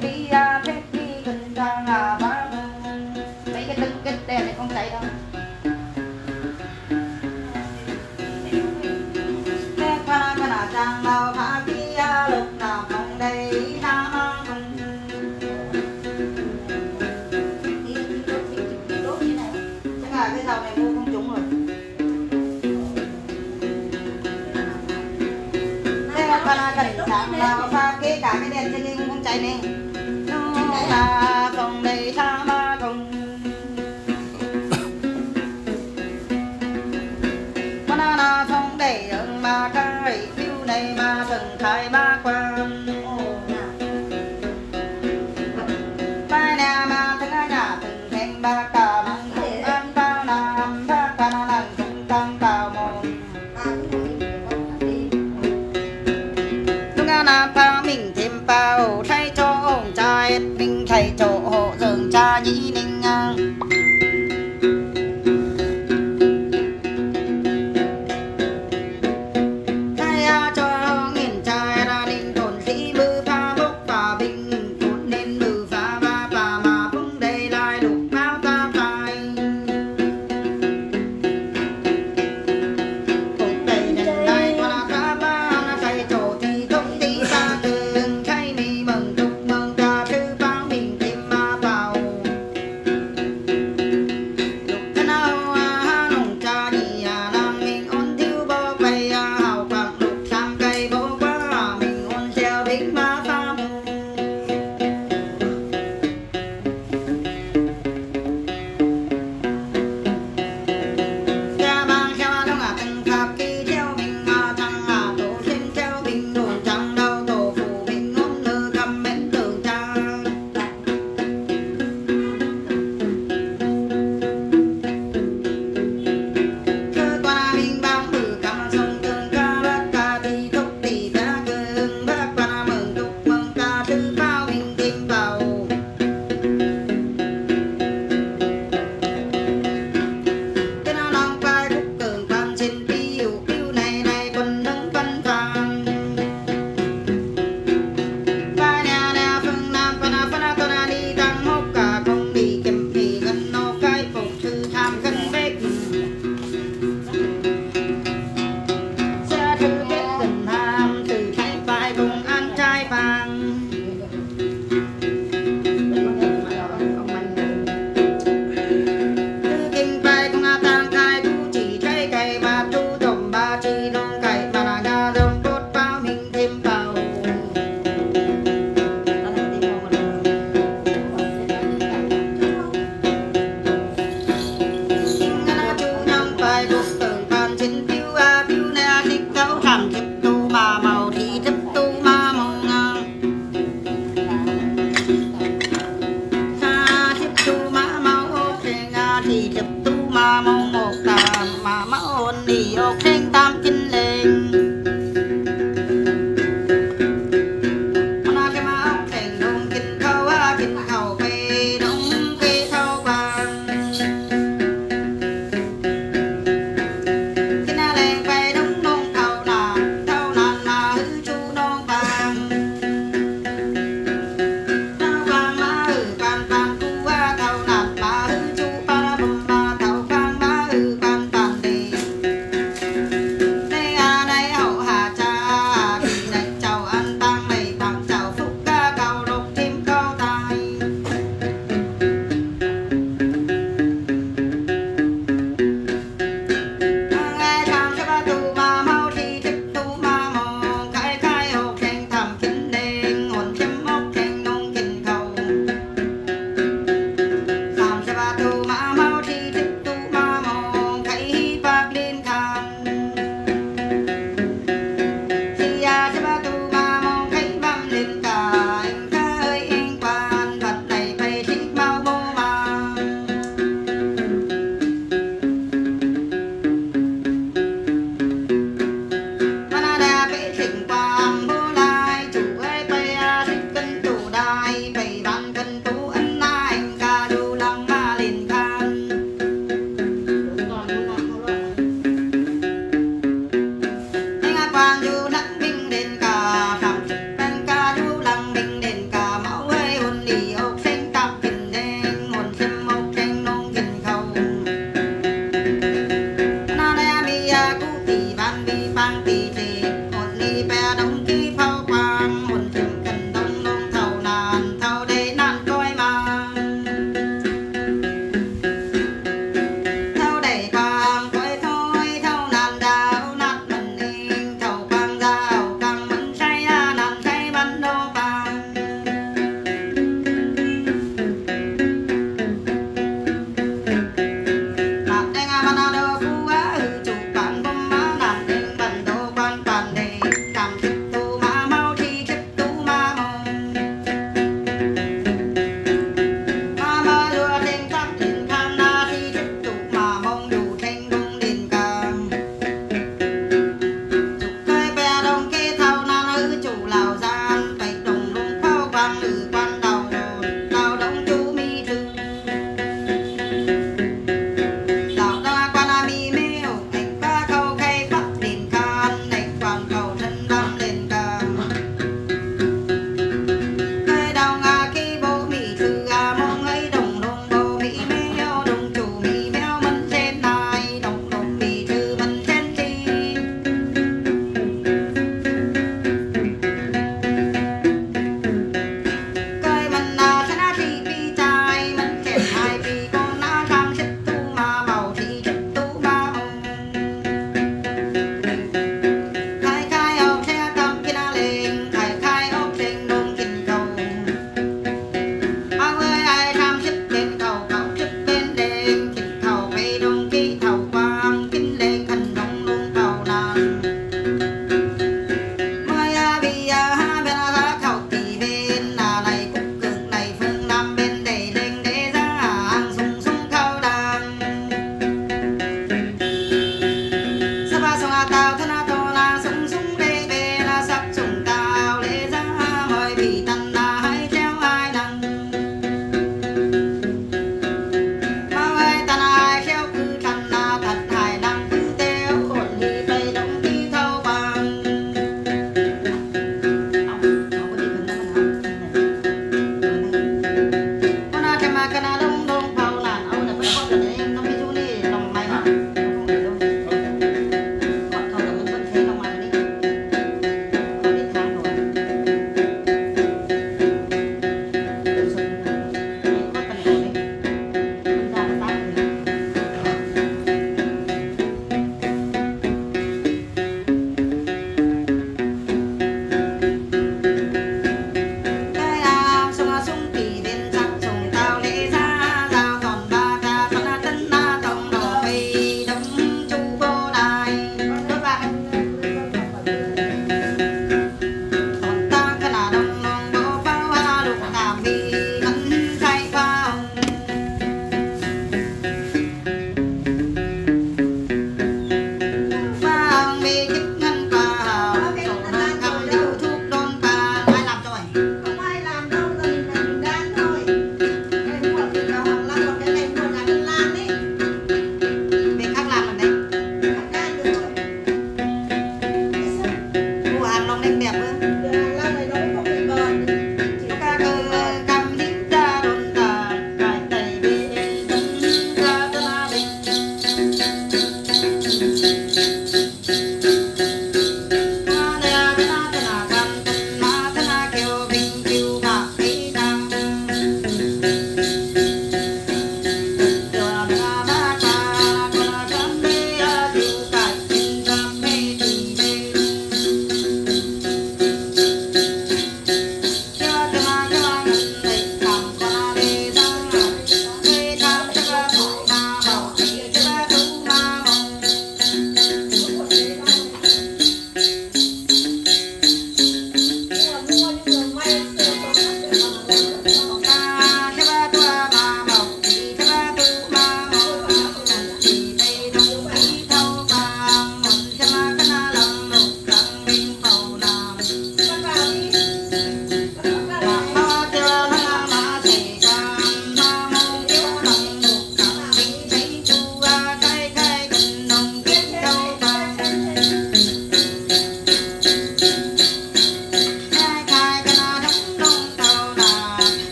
đi à phép đi gần trang à ba mấy cái tưng cái đèn này không chạy đâu Phép pha cái nào trang nào pha kia lúc nào không đây nam không chắc là cái dầu này mua không trúng rồi Phép pha cái nào trang nào pha cái cả cái đèn trên kia cũng không chạy nè nó là không đây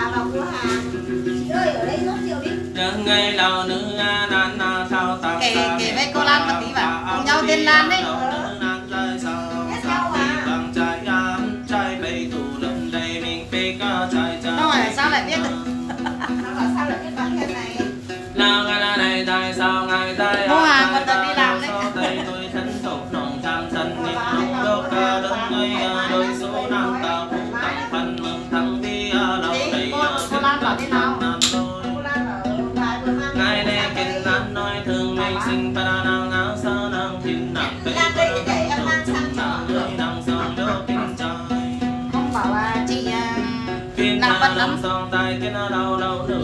bà vào cửa hàng. Chị ở đây rót rượu đi. Ngày nào nữa nan nào sao tao kể kể với cô Lan một tí vào cùng nhau tên Lan đấy.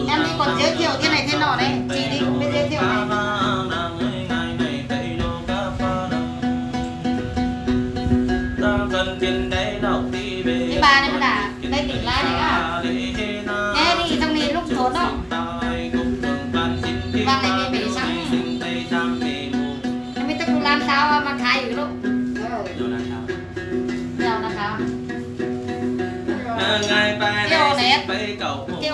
em đi còn giới thiệu thế này thế nọ đấy. Chị đi cũng biết giới thiệu này. Cái bà này mới đã đây tỉnh lái đấy à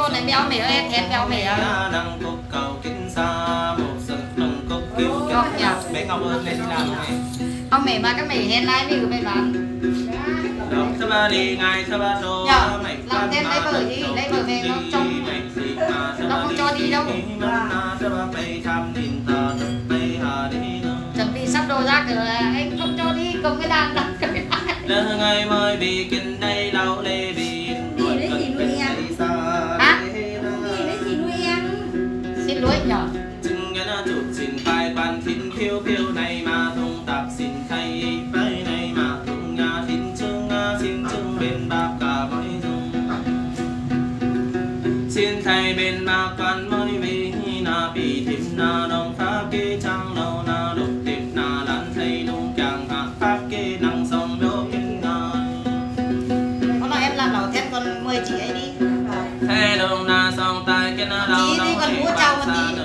này béo mẻ em thét béo mẻ năng cục ông mẹ mà các mẹ hẹn lại mình cứ mày bán. Động sa ba đi ngay sa ba đô mày làm thêm lấy vở gì lấy vở về nó trong nó không cho đi đâu. chuẩn bị sắp đồ ra cửa anh không cho đi cầm cái đàn đặt cái đàn ngày mới bị kinh đây lâu lê bị lối nhỏ chừng ngân chụp xin tay bàn thính phiêu phiêu này mà tung tạp xin thay vai này mà tung nga thính chương nga à xin chương bên bạc cả mọi dung. Xin thay bên bạc quan mới vì na bị thím na đâu 你那个国家问题。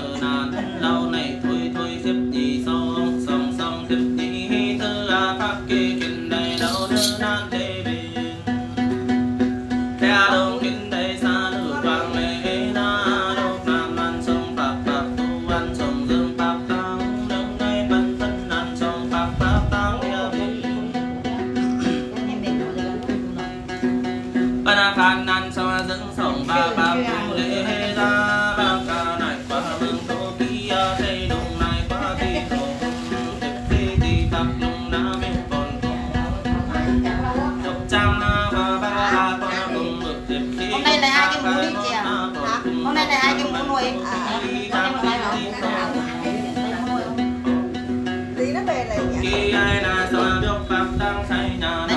kỳ là do nước pháp đang say nhà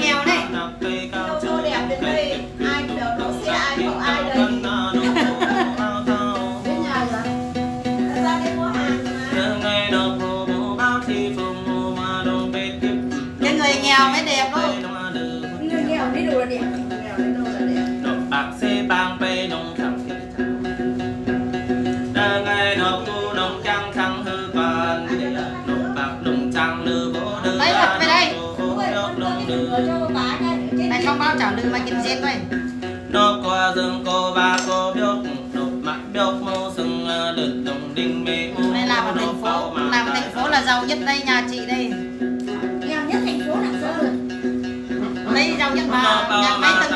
nghèo này là giàu nhất đây nhà chị đây. Giàu nhất thành phố lạng sơn. Đây giàu nhất mà nhà mấy tầng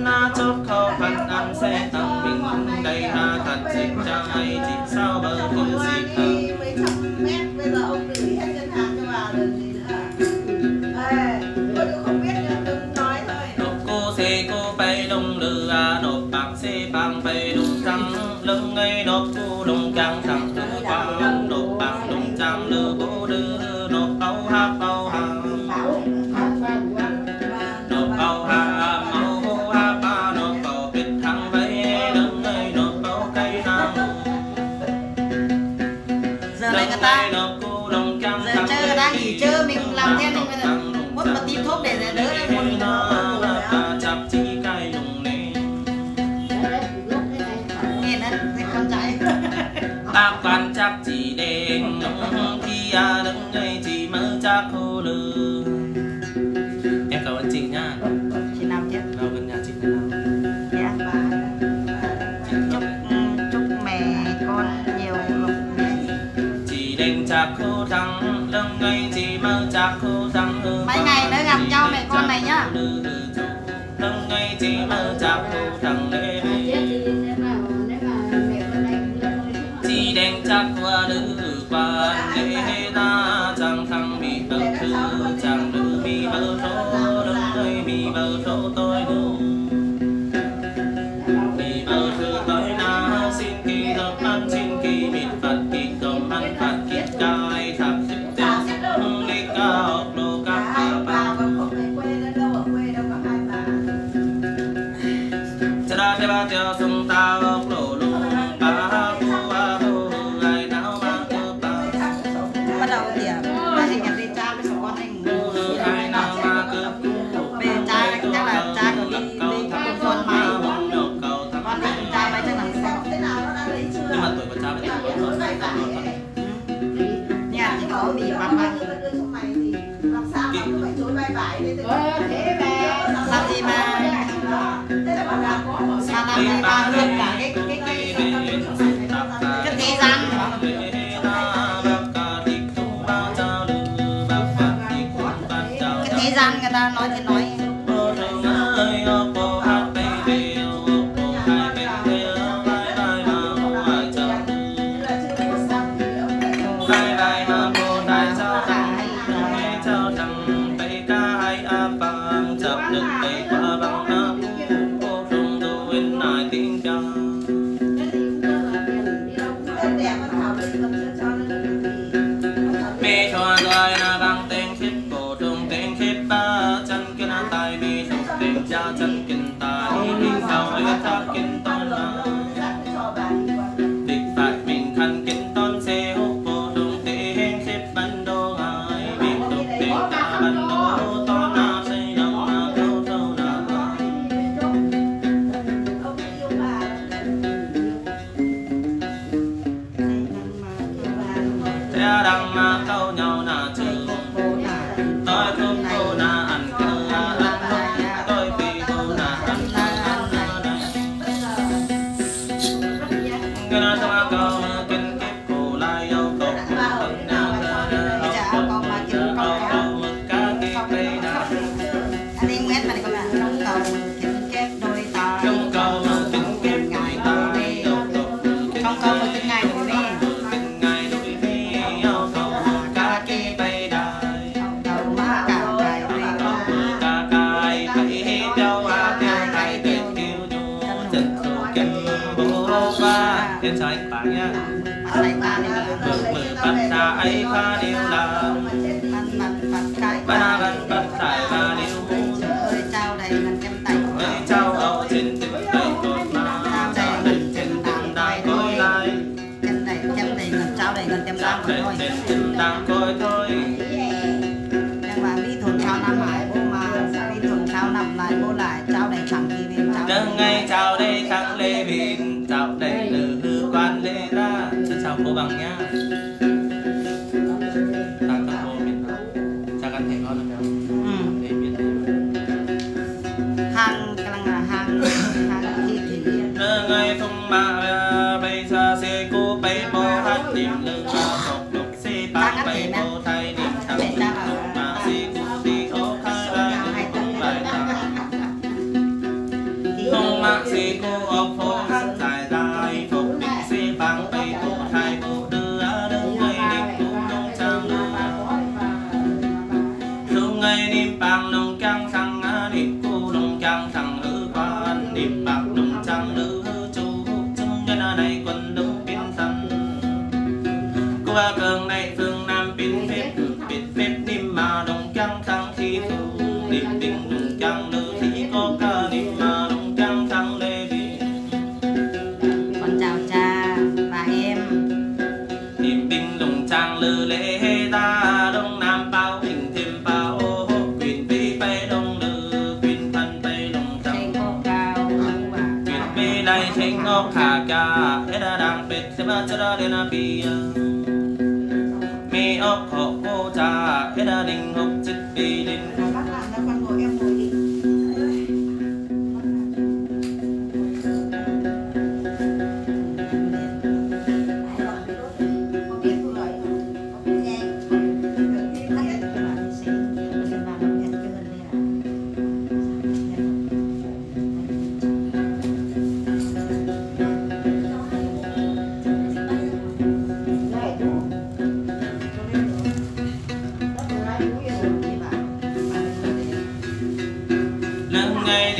thăng lê bình tạo đẩy lư quan lê ra. Xin chào cô bằng nhá.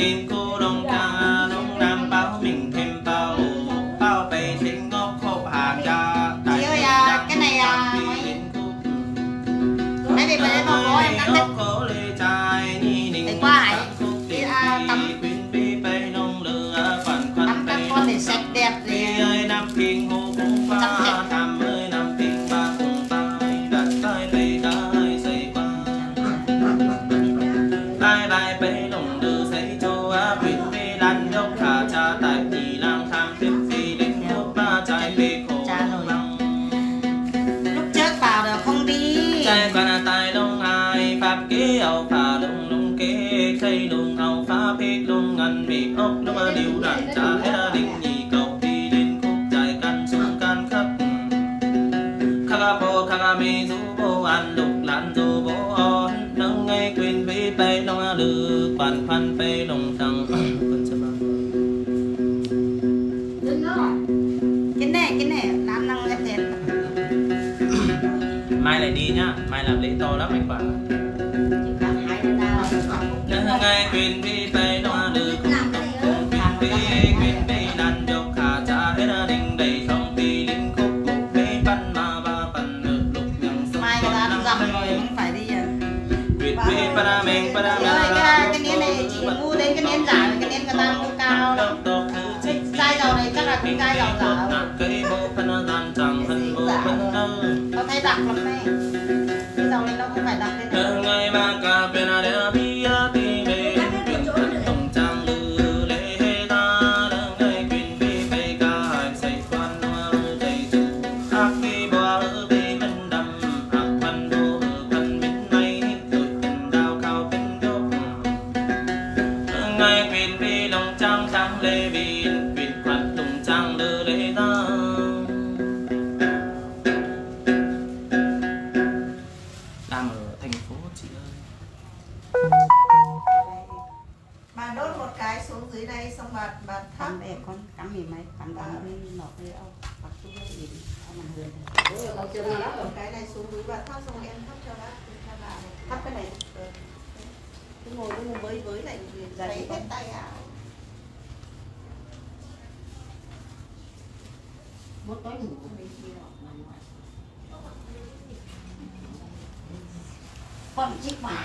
in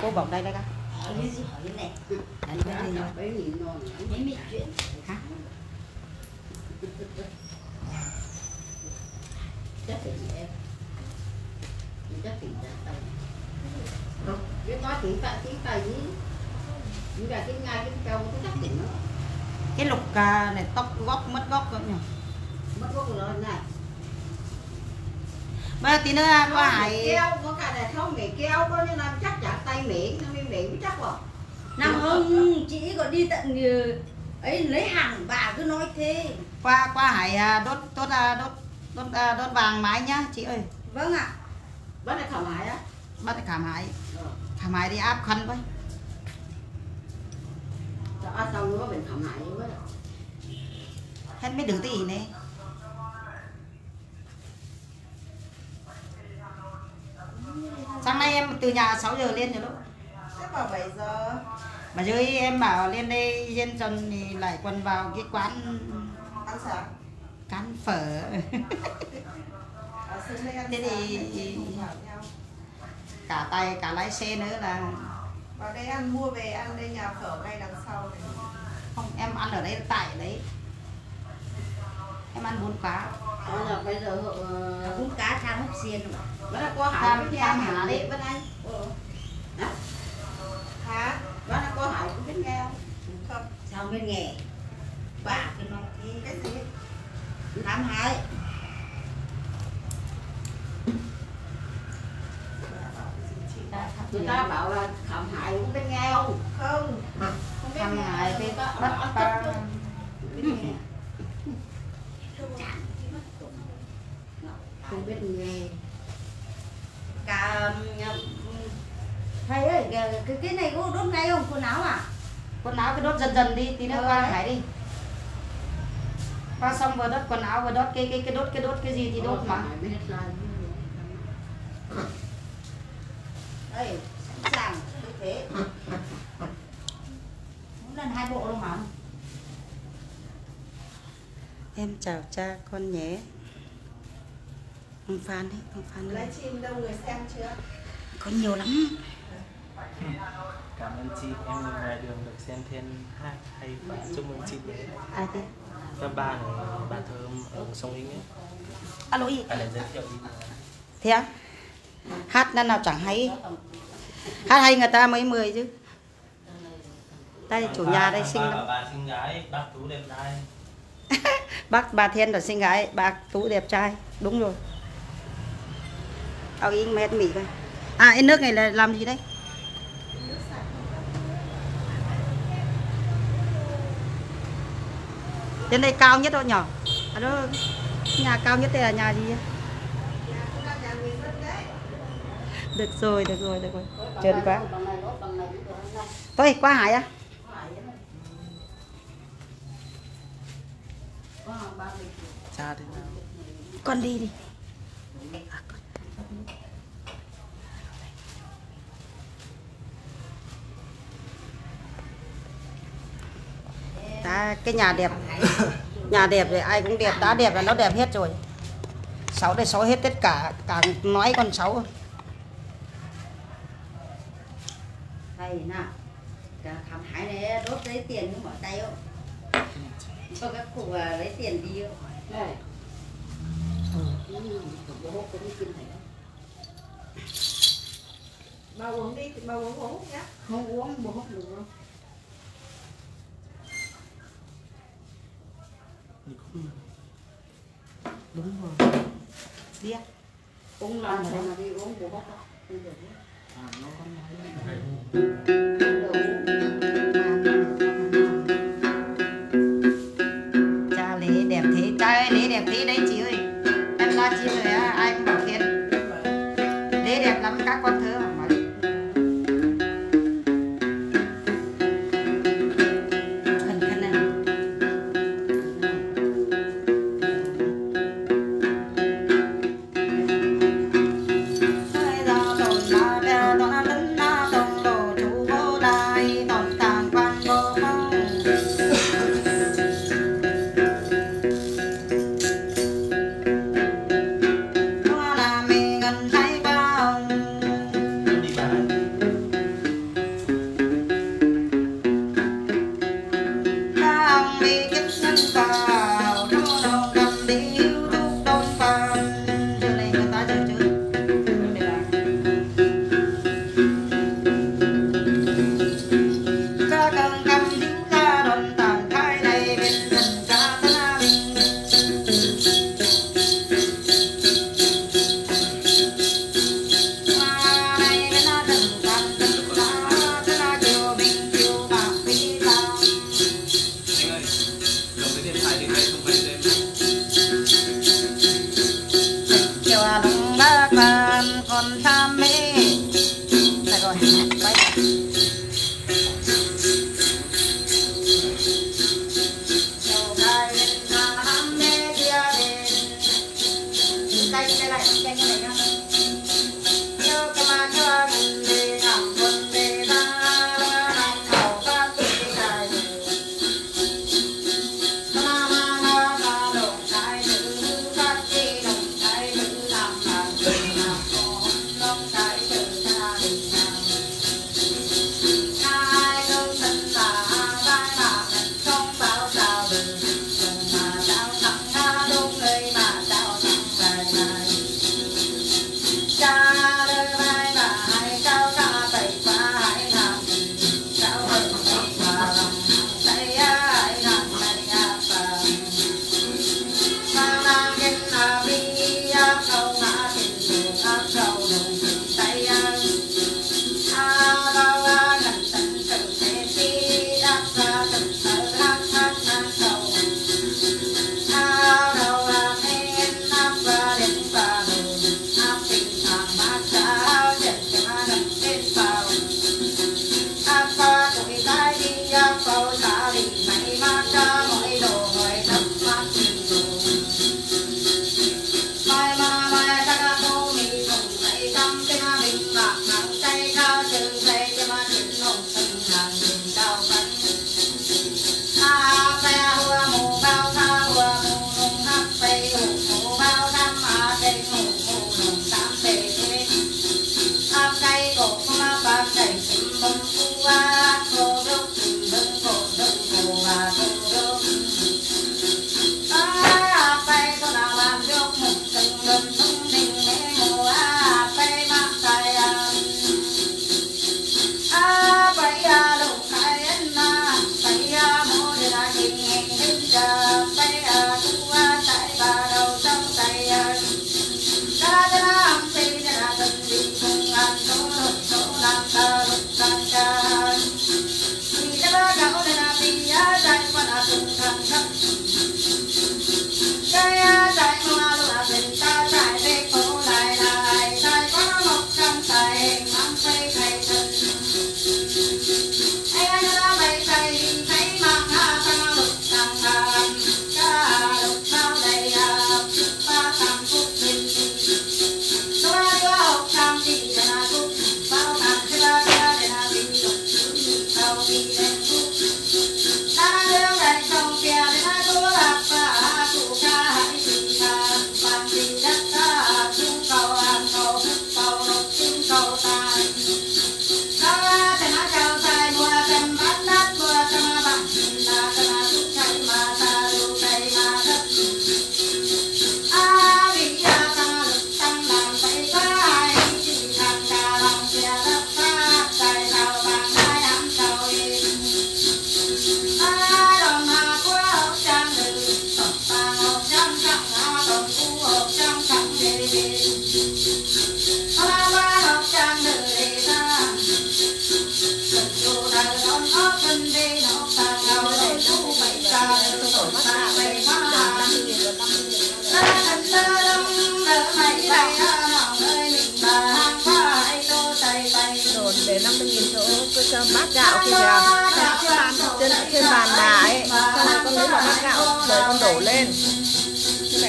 cô bỏng đây đây con. Đấy, cái gì nhỉ? Hả? cái có tiếng tại tiếng tài gì những cái ngay cái cao cái chắc tỉnh nó. Cái lục à, này tóc góc mất góc cơ nhỉ? Mất gốc rồi này bây giờ tí nữa có hải keo có cả này không mẹ keo có như là chắc chắn tay mẹ nó mới mẹ mới chắc vào Năm không, chị còn đi tận ấy lấy hàng bà cứ nói thế. qua qua hải à, đốt đốt à, đốt đốt à, đốt vàng mái nhá chị ơi. Vâng ạ. bữa này thoải mái á. Bắt khảm hải Ờ. khảm hải đi áp khăn với Cho ăn xong nữa mình thoải mái với hết mấy đứa tí này sáng nay em từ nhà 6 giờ lên rồi đó. Thế vào 7 giờ. Mà dưới em bảo lên đây trên trần thì lại quần vào cái quán ăn sáng. quán phở. Thế thì- cả tay cả lái xe nữa là vào đây ăn mua về ăn đây nhà phở ngay đằng sau này. Không em ăn ở đây tại đấy em ăn bún cá. Bây giờ bây giờ ờ, Cũng cá tham hấp xiên bữa là có hải Tham- với tham hả? Đi bên anh. Hả? Bữa là có hải cũng biết nghe không? Không? Sao bên nghề. Bà nói thế. cái gì? Tham hại. người ta bảo là thảm hại cũng biết nghe không? Không. Không biết nghe. Bên ta bắt ăn ba. Tất không biết nghe Cả ừm, thầy ơi, cái, cái, này có đốt ngay không? Quần áo à? quần áo cứ đốt dần dần đi tí nữa Ờ, qua hải đi qua xong vừa đốt quần áo vừa đốt cái cái cái đốt cái đốt cái gì thì đốt mà Đây, sẵn sàng. Cứ thế. Mỗi lần hai bộ đâu mà. Em chào cha con nhé. Ông phan đấy ông phan ơi. Livestream đâu người xem chưa? Có nhiều lắm. Cảm ơn chị em đi ngoài đường được xem thêm hai hay và chúc mừng chị đấy ai thế? Các bạn ở bà thơm ở sông Hinh ấy. Alo gì anh lại giới thiệu đi. Thế á? Hát năm nào chẳng hay. Hát hay người ta mới mười chứ. Đây chủ nhà đây xinh bà, lắm. bà xinh gái bác tú đẹp trai bác, bà thiên là xinh gái, bà tú đẹp trai, đúng rồi. Ao in mét mỉ coi. À cái nước này là làm gì đấy trên đây cao nhất đâu nhỏ. Ở đó, nhà cao nhất đây là nhà gì được rồi được rồi được rồi. Trơn quá. Thôi, qua hải á. à? Cha thế nào. Con đi đi. Ta cái nhà đẹp. Nhà đẹp thì ai cũng đẹp. Đã đẹp là nó đẹp hết rồi. Sáu đây sáu hết tất cả cả nói con sáu. Thầy nào. Cả khám hái này đốt lấy tiền không bỏ tay không? Cho các cụ à, lấy tiền đi không? này. Ừ, bà uống đi bà uống uống nhá. Không uống bố hút được không đúng rồi. Biết. Uống lần rồi mà đi uống bố hút không được à, nó có nói trai thế ơi lễ đẹp thế đấy chị ơi. Em la chị rồi á, ai cũng bảo thiệt. Lễ đẹp lắm, các con thơ.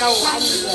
câu anh rồi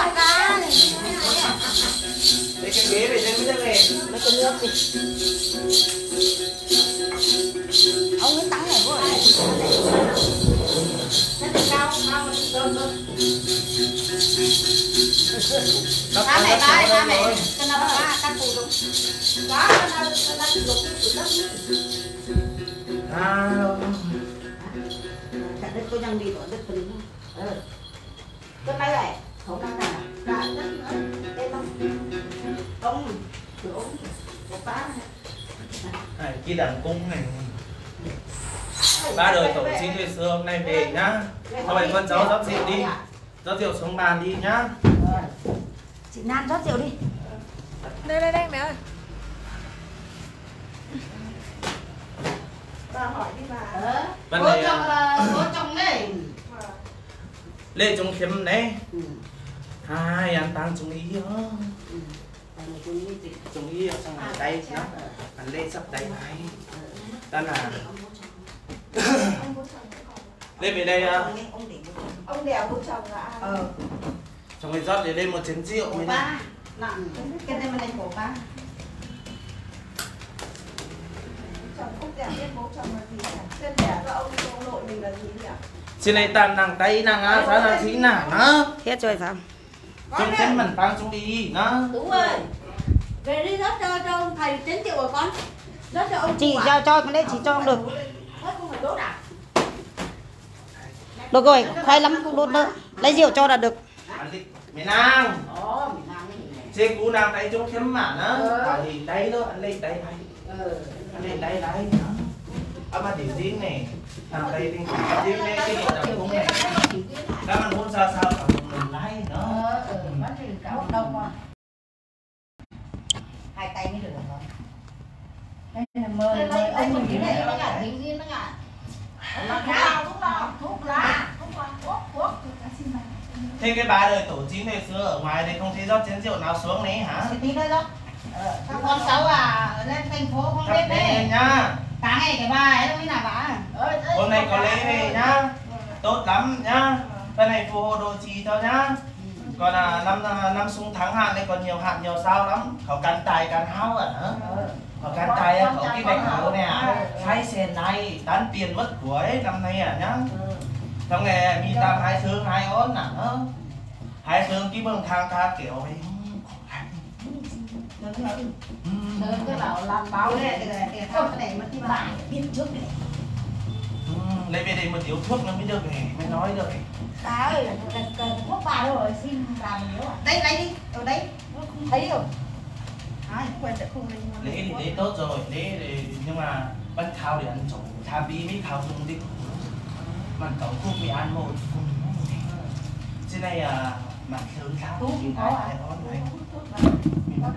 con bỏ cái quạt ra để cái ghế ông ấy cái này mấy cái nước đi ông ấy tắng này quá mẹ Ba mẹ đắp ba cho ba nó mẹ rồi. cho nó ba các cụ đúng à cả đất có nhang đi có đất có đứng ờ cái này này không đang là cả đất nữa tên ông được ông có ba này kia đàn cung này. Ba đời tổ tiên ngày xưa hôm nay về nhá. Cho bảy con cháu rót rượu đi. Rót rượu xuống bàn đi nhá. Chị Nan rót rượu đi. Đây đây đây mẹ ơi. Ờ. Bạn bố này, chồng à, là bố chồng đấy lê trong khiếm đấy ừ. Hai anh tăng trung ý đó trung ý ở trong này đây nó anh lê sắp đây này đó là lên về đây à? Ông đèo bố chồng là ai ờ. Xong rồi rót để lên một chén rượu của mới ba. Nặng. Cái này mình của ba. Chồng không đèo biết bố chồng là gì cả tên đẻ cho ông ông nội mình là gì nhỉ trên này tàn nàng tay nàng á sao là thí nàng á. Hết rồi phải trong chén mình tăng trung ý nó đúng rồi. Về đi rất cho cho ông thầy chín triệu rồi con. Rất cho ông chị cho cho cái đấy chị cho không được Hết không phải đốt à được rồi khoai lắm không đốt nữa lấy rượu cho là được. Đi mẹ nàng gì này trên cú nàng tay trong khiếm mà nó thì đây đó anh lên đây đây anh lên đây đây đó à mà điều riêng này làm đây đi riêng này cái điện đập cung này các bạn muốn sao sao cả mình lấy nữa hai tay mới được rồi đây là mời mời ông mình cái này nó ngả dính dính nó ngả thuốc lá thuốc lá thuốc thuốc thế cái ba đời tổ chính ngày xưa ở ngoài đây không thấy rót chén rượu nào xuống đấy hả Thì tí nữa đó Các con cháu à ở lên thành phố không biết đấy nhá Cá này cái bà ấy đâu là bà Hôm nay có lễ về nhá. Tốt lắm nhá. Bên này phù hộ đồ trì cho nhá. Còn là năm à, năm xuống tháng hạn này còn nhiều hạn nhiều sao lắm. Cậu cắn tài cắn hao à hả? Cậu cắn tài cậu cái bạch hổ nè. Hai xe này tán tiền mất của ấy năm nay à nhá. Trong ngày mi tam hai xương hai ốt à, hả? Hai xương cái bừng thang tha kiểu ấy. Sớm cái bảo làm báo này cái này mà cái bà biết trước này Ừ, lấy về đây một tiểu thuốc nó mới được này mới nói được này. bà ơi cần cái, thuốc bà đâu rồi xin bà làm nếu à Đây lấy đi, ở đây nó không thấy rồi ai quên sẽ không lấy lấy thì lấy tốt rồi lấy thì nhưng mà bánh thao để ăn trộn tha bí mới thao dùng đi mà cậu không bị ăn một không trên này à mà sướng đó này. Mình có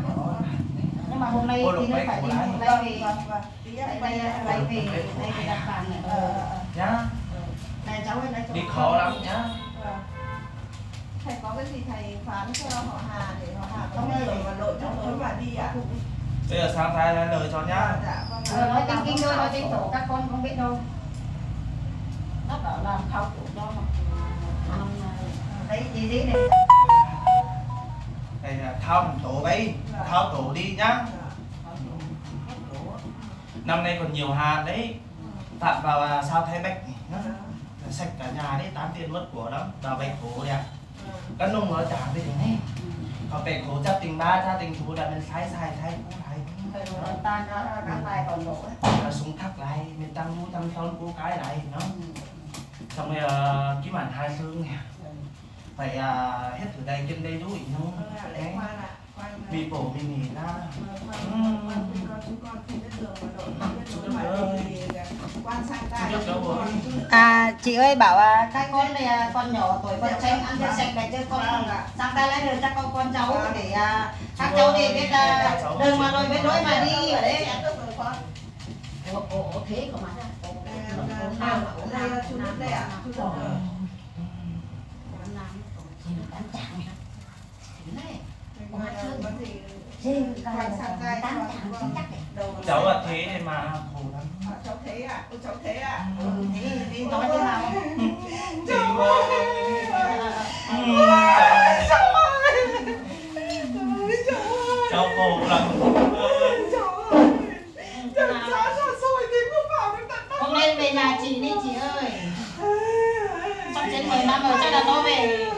Nhưng mà hôm nay thì nó phải đi đây về. Tí Đây đây về, đây về đặt bàn này. Ờ, nhá. Này cháu ơi cho đi khó lắm nhá. Vâng. thầy có cái gì thầy phán cho họ hà để họ hà không nghe lời mà lội trong tối và đi ạ. Bây giờ sang thái nói lời cho nhá. Dạ vâng Ờ, nói tiếng kinh thôi, nói tiếng tổ các con không biết đâu. Nó bảo làm khảo cổ cho mà Đấy, gì gì này? Đây là mình tổ đấy thao tổ đi nhá. Năm nay còn nhiều hạt đấy. Tặng vào sao thái bách sạch cả nhà đấy tán tiền mất của lắm. Vào bạch khổ đẹp các nông nó trả về này có bạch khổ chấp tình ba cha tình thú đã mình sai sai thay. Cũ lại Thầy nói tan ra các bài còn ấy. Là súng thắt lại mình tăng mua tăng thôn cô cái lại nó. Xong rồi à, cái màn hai xương nè phải à, hết thử đây trên đây đuổi nó đấy qua là vì bổ mình nghỉ ra rồi? À, chị ơi bảo à, các con này à, con nhỏ tuổi con tránh ăn cho sạch để cho con sang tay lấy được cho con con cháu để à, các cháu thì biết à, đừng mà lôi biết lối mà đi ở đấy ồ ồ ồ thế cơ mà cháu là thế này mà khổ lắm. Cháu thế à cô cháu thế à thế, thì nói thế nào chị cháu khổ lắm. Hôm nay về nhà chị đi chị ơi. Sắp đến 10 năm rồi chắc là nó về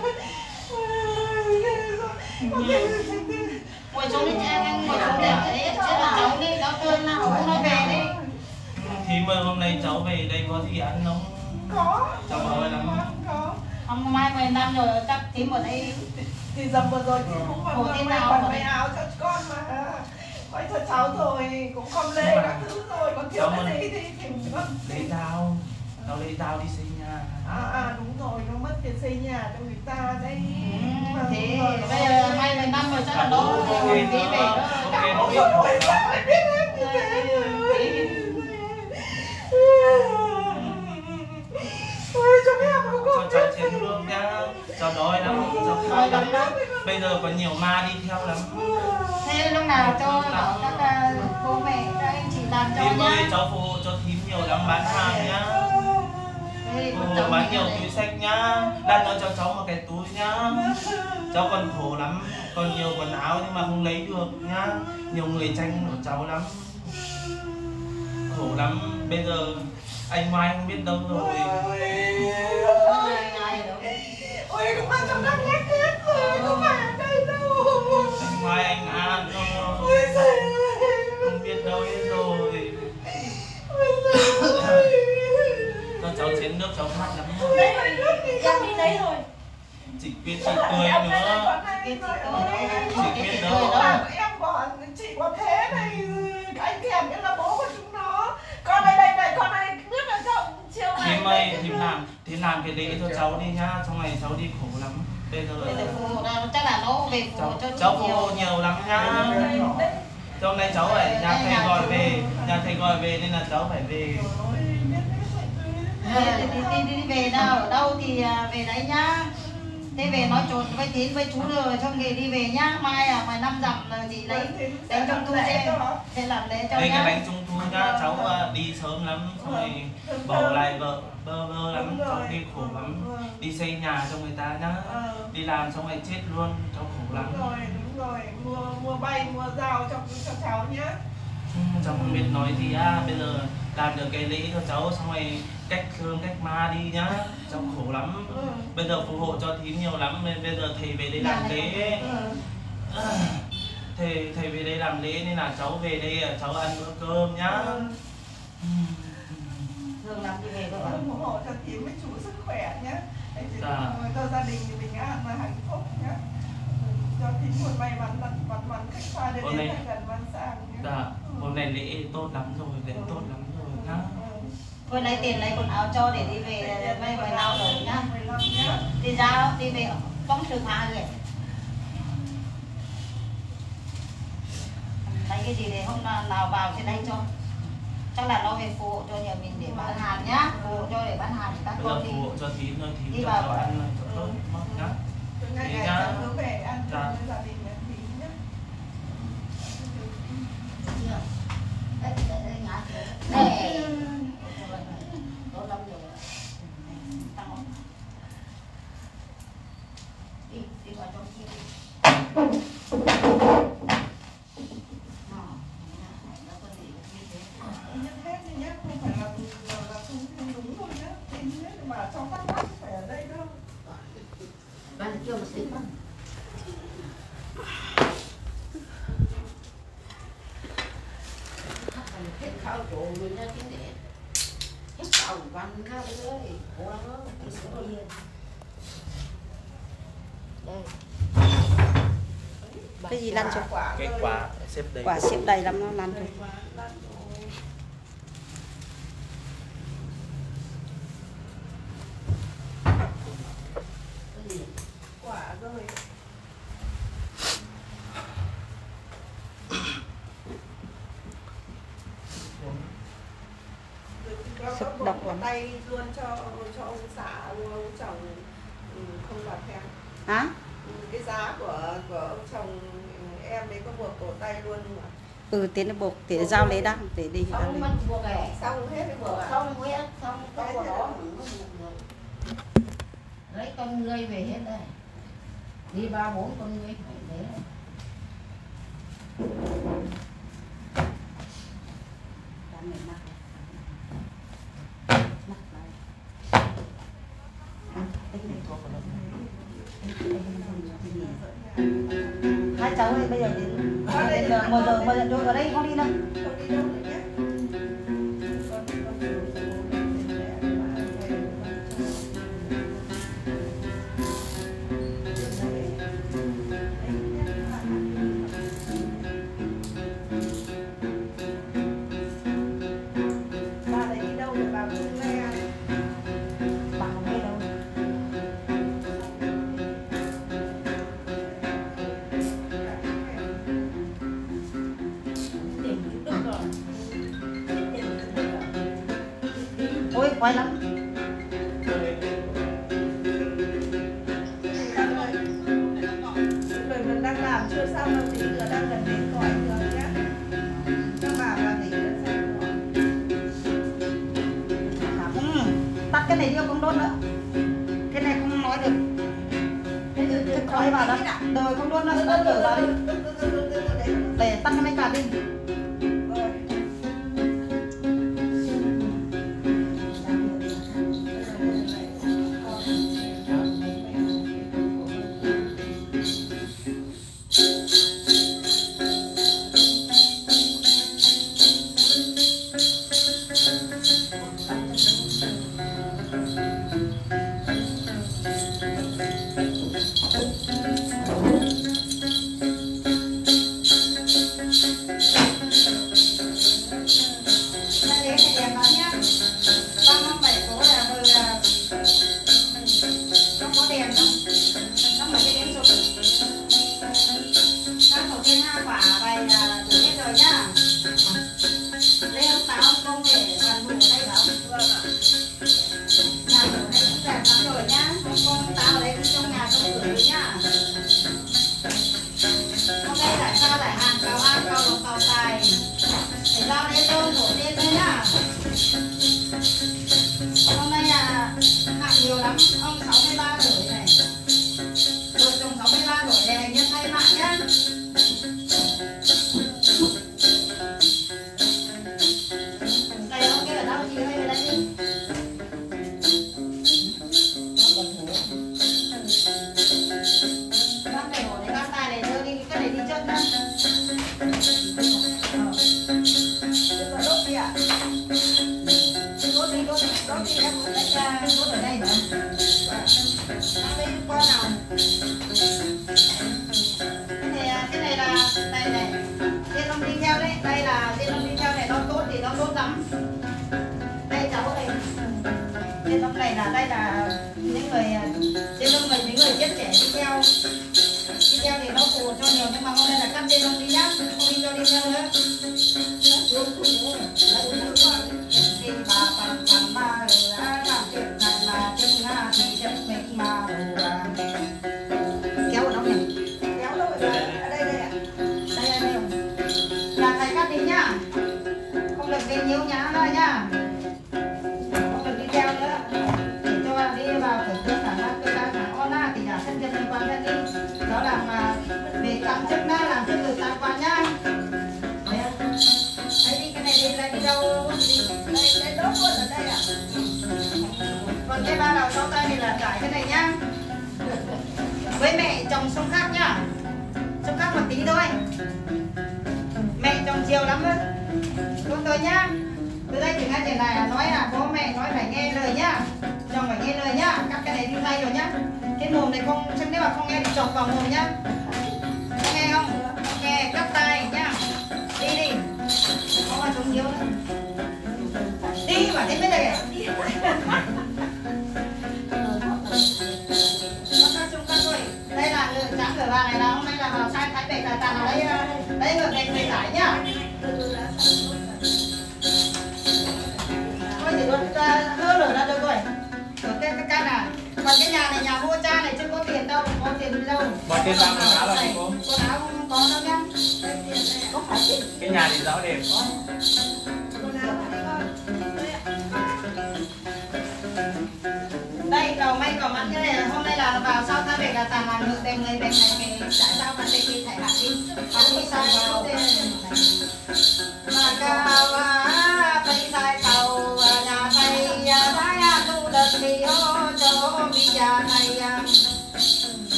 ngồi xuống đi chị em ngồi xuống để đấy chứ là cháu đi cháu cơn nào cũng nó về đi. Thì mà hôm nay cháu về đây có gì ăn không? Có. Cháu ơi lắm. Có. Hôm mai 10 năm rồi chắc tím ở đây. Thì dầm vừa rồi thì cũng Ủa, còn thế may quần may áo cho con mà. Quay cho cháu rồi cũng không lê các thứ rồi. Còn thiếu cái gì thì thì vâng. lấy dao cháu lấy dao đi nhà à, à đúng rồi nó mất tiền xây nhà cho người ta đấy. Mà thế đúng rồi, bây giờ may 10 năm rồi chắc là nó đi về đó. Ok Ôi ok dồi ôi, sao lại biết hết như thế? Ôi, cho em không cho có biết chén nước nhá. Cháu đói lắm Đói khát lắm. bây giờ có nhiều ma đi theo lắm. Thế lúc nào cho bảo các à, bố mẹ các anh chị làm cho thím ơi nhá. cháu phụ cho thím nhiều lắm bán hàng nhá Thế bán nhiều túi sách nhá. Lát nữa cho cháu một cái túi nhá. Cháu còn khổ lắm. Còn nhiều quần áo nhưng mà không lấy được nhá. Nhiều người tranh của cháu lắm. Khổ lắm. Bây giờ anh Mai không biết đâu rồi. Ai, ai đâu. Ôi, cũng mang trong đắk lắc hết rồi, không phải ở đây đâu Anh Mai anh An Ôi giời ơi Không biết đâu hết rồi. Ôi giời ơi cháu chén nước cháu khát lắm. Lấy Em đi đấy rồi Chị Quyết chị tươi nữa Biết chị biết đâu. đó em bỏ chị có thế này cái anh kèm cái là bố của chúng nó. Con đây đây này con đây nước là chồng chiều này Thím ơi, thím làm, thím làm cái lễ cho cháu đi nhá. Trong này cháu đi khổ lắm. Bây giờ chắc là nó về cháu, cho cháu hộ nhiều. nhiều lắm nhá. Cho hôm nay cháu phải nhà thầy gọi về Nhà thầy gọi về nên là cháu phải về Ờ, đi, đi, đi, đi về nào ở đâu thì à, về đấy nhá. Thế về nói chuyện với tín với chú rồi xong nghề đi về nhá. Mai à ngoài năm dặm là chị lấy? Đánh trung thu cho thế làm lễ cho Đây cái nhá. bánh trung thu nhá, cháu à, đi sớm lắm Xong rồi bỏ lại vợ bơ vơ lắm Cháu đi khổ lắm. Đi xây nhà cho người ta nhá. Đi làm xong rồi chết luôn, cháu khổ lắm. Đúng rồi đúng rồi. Mua mua bay mua dao cho cho cháu nhá. Ừ, cháu không biết nói gì á bây giờ làm được cái lễ cho cháu xong rồi cách thương cách ma đi nhá. Cháu khổ lắm. Ừ. bây giờ phù hộ cho thím nhiều lắm nên bây giờ thầy về đây làm lễ. Ừ. thầy thầy về đây làm lễ nên là cháu về đây à, cháu ăn bữa cơm nhá. Ừ. thường làm gì về cơ ạ ủng hộ cho thím với chú sức khỏe chị Dạ. cho gia đình thì bình an và hạnh phúc nhé cho thím một may mắn mắn mắn khách xa đến gần văn sang nhé dạ hôm nay lễ tốt lắm rồi lễ tốt lắm rồi nhá. Thôi lấy tiền lấy quần áo cho để đi về may ngoài nào rồi nhá. 15 nhé đi ra đi về bóng trường hạ rồi lấy cái gì để hôm nào nào vào sẽ lấy cho. Chắc là nó về phụ hộ cho nhà mình để bán hàng nhá. Phụ hộ cho để bán hàng các bây giờ con đi. phù hộ cho thím thôi thím Đi vào. ăn rồi cho tốt. Nhá. Thế ngày nhá. cháu cứ về ăn Dạ. chung với gia đình nhà thím nhé Đây. Tốt lắm rồi. Tăng không? Đi, đi vào trong kia lăn rồi cái quả. xếp đầy. Quả xếp đầy lắm nó lăn rồi sụp độc tay luôn cho cho ông xã ông, ông chồng ừ, không vào theo hả? Ừ, cái giá của của ông chồng em đấy có buộc cổ tay luôn không ạ? Ừ, tiến buộc, tiến giao lấy đăng để đi. Không, mình buộc này. Xong hết mới buộc à? Không, hết, không, không có đó. Lấy con người về hết đây. Đi ba bốn con người phải thế.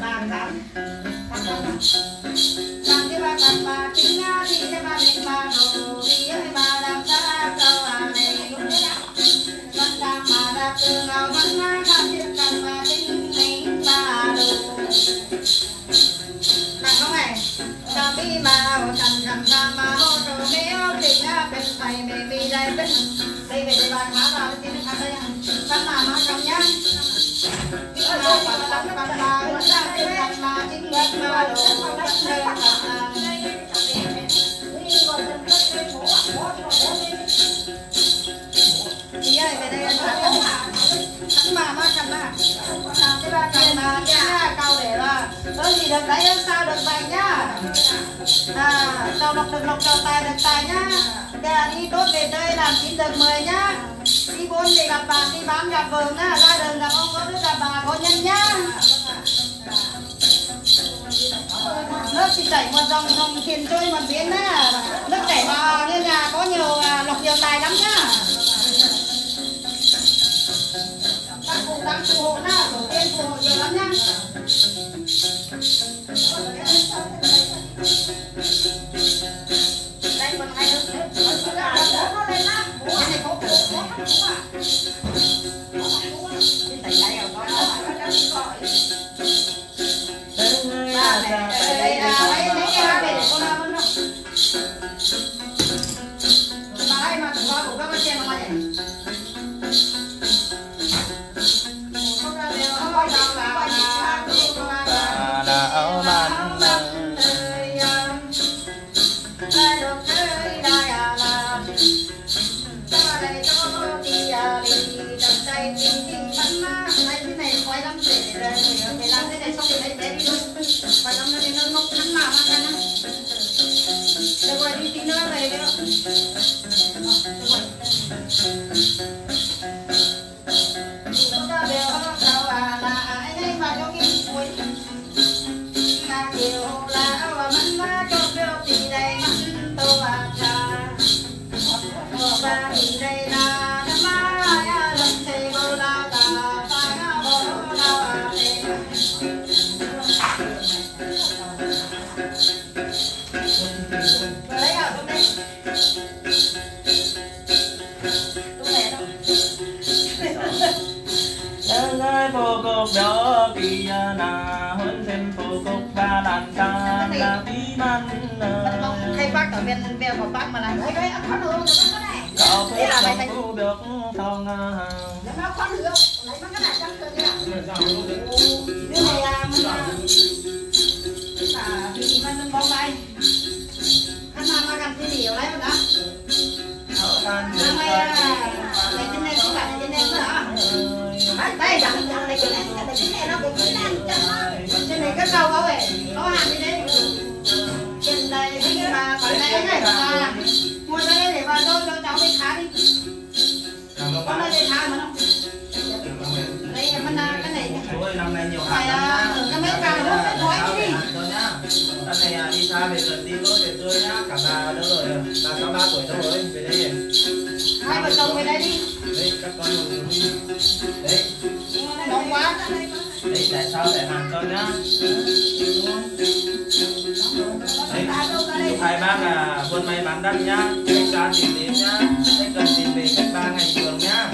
Mua chỗ về để bàn làm cái ba cầm ba tính thì cái ba lên ba đồ thì cái ba làm sao câu à này cũng thế đó Văn đam mà đạp từ ngào văn ngai khám thiết cần mà tính mình ba đồ Nàng không này ta bi mà ho tan ra ma ho ro tình a bên phải mẹ mi lại bên đây về đây bạn khá vào tin khá đây văn mà ma trong nhá Bi ma văn tan văn ma văn ra tin mà mà để là Có gì được đấy sao được vậy nhá À cầu độc được lộc cầu tài được tài nhá Đây đi tốt về đây làm chín được mười nhá Đi bốn thì gặp bạn đi bán gặp vợ nhá Ra đường gặp ông có đứa gặp bà có nhân nhá nước thì chảy một dòng dòng thuyền trôi một biến á nước chảy vào nên là có nhiều à, lộc nhiều tài lắm nhá đang phù hộ nha tổ tiên phù hộ nhiều lắm nha. đây còn hai nước nữa cái này có cổ cái tay tay ở đó ba này đây là lấy lấy cái lá về đây đây đây nó ba đó kia na Hơn thêm phố cục ba làn ca là tí mắn hay bác ở bên bên của bác mà làm đấy đấy ăn khoan hương cái này Cậu phố là trong khu được thong hàng nó khoan hương lấy mấy cái này trong thường nha cái này là mình à thì mình mình bóng bay ăn mà mà cần thì nhiều lấy mà đó hôm nay à lấy trên đây cũng phải trên đây nữa hả đây chẳng chẳng lấy cái này cái này câu có vậy có hàng như thế? Trên đây khi mà còn đây này mà mua đây để vào cho cho cháu đi khá đi. Con đây để khá mà nó đây mình cái này năm nay nhiều hàng lắm cái mấy nó phải thoái Sao đi. để Lần này à, đi xa về gần đi lỗi về tươi nhá. Cả bà đâu rồi? Bà cháu ba tuổi đâu rồi? Về đây. Hai vợ chồng về đây đi. Đây các con đi. Đấy. Nóng quá Đấy tại sao để hàng cho nhá? Đấy hai bác là buôn may bán đắt nhá cách xa tìm đến nhá cách gần tìm về cách ba ngày thường nhá.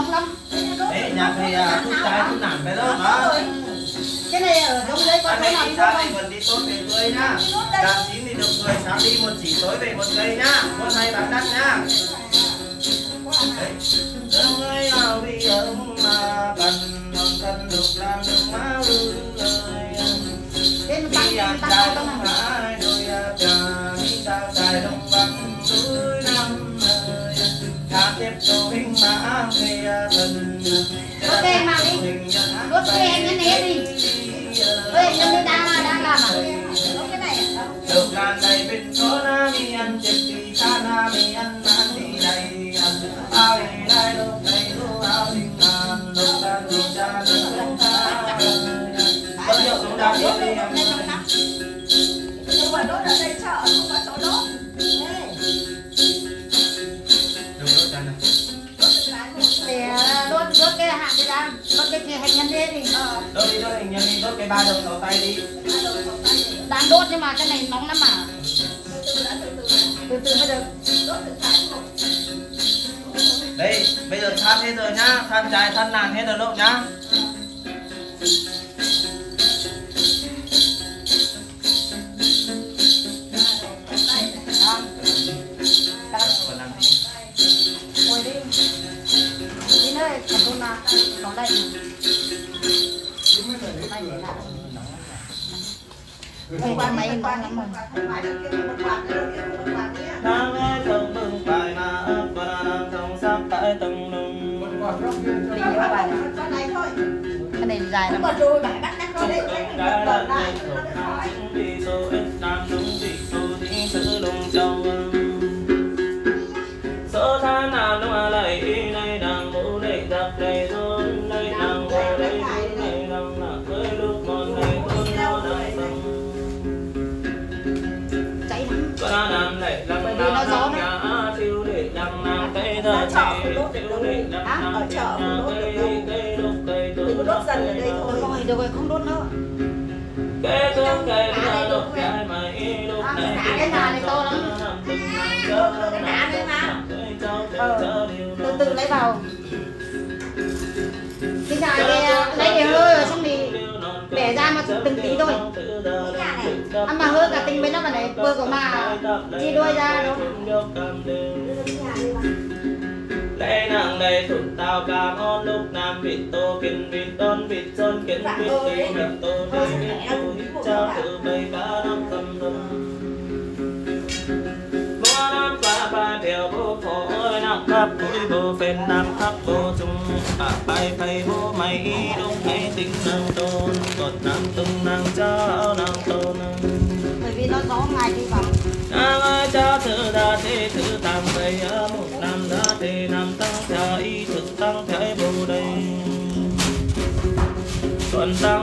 Nóng lắm. Đấy nhà thì à, chút trái chút nản phải đâu hả cái này ở có anh chỗ ấy nào đi đi xa không vẫn đi tốt về tươi nhá. Đàn chín thì được người sáng đi một chỉ tối về một cây nhá. Một ngày bán đắt nhá. Đấy. Đừng ơi nào đi ông mà cần lòng thân lục làm được má ơi. Đi ăn tăng đông tăng Ok, mà đi. Đốt cái em nhắn né đi. Ê, nhân đây đang đang làm à? Đốt cái này được đàn đầy bên số na mi ăn chip thì cha na mi ăn ăn thì đầy ăn lai lúc đầy lu ao thì ngàn lúc đàn thì cha được không ta bao nhiêu chúng ta biết đi em đốt ở đây chợ không có chỗ đốt. Cái hạt ra, đốt cái kia hành nhân đi thì ờ, đốt đi đốt hình nhân đi đốt cái ba đầu đầu tay đi đang đốt nhưng mà cái này nóng lắm mà. Từ từ mới được. đây bây giờ than hết rồi nhá than trái than nàn hết rồi lúc nhá chợ không đốt cây được cây Đừng có đốt dần ở đây thôi. Rồi, được rồi, không đốt nữa. Cây thương cây đưa lúc cây mày lúc À, này cái nhà này to lắm. cái nhà này mà. Ờ, từ từ lấy vào. Cái nhà này lấy để hơi rồi xong thì bẻ ra mà từng tí thôi. Ăn mà hơi cả tinh với nó vào đấy, vừa của mà chia đôi ra đâu. Lễ nàng lễ thụt tao cảm ơn lúc nam vịt tô kinh vịt tôn vịt tôn kinh vịt kỳ vịt tô đi vịt tô hít trao từ bay ba năm cầm đông Mua năm qua ba bèo bố phổ ơi nặng khắp mũi bố phên nam khắp bố chung. À bay bay bố mày lúc hay tính nàng tôn. Cột nam tung nàng cho nàng tôn. Bởi vì nó gió ngoài đi vào.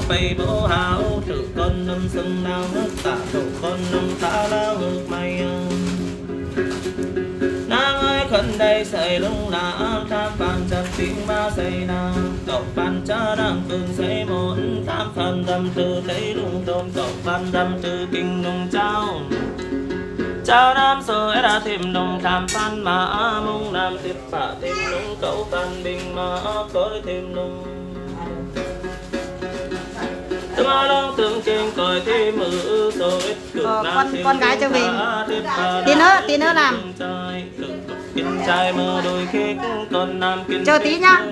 Bay bố hào tự con năm sân nào nước tạ tổ con năm ta lao ngược mày à. nàng ơi khẩn đây xây lung là tham phan chặt tiếng ma xây nang. cậu phan cha đang từng xây một tham phan đâm từ thấy lung đồn cậu phan đâm từ kinh nung trao Chào nam sơ đã thêm đồng tham phan mà mong nam tiếp phạ thêm nung cậu phan bình mà có thêm nung Ờ, con con gái cho về tí nữa tí nữa làm. chờ tí nhá.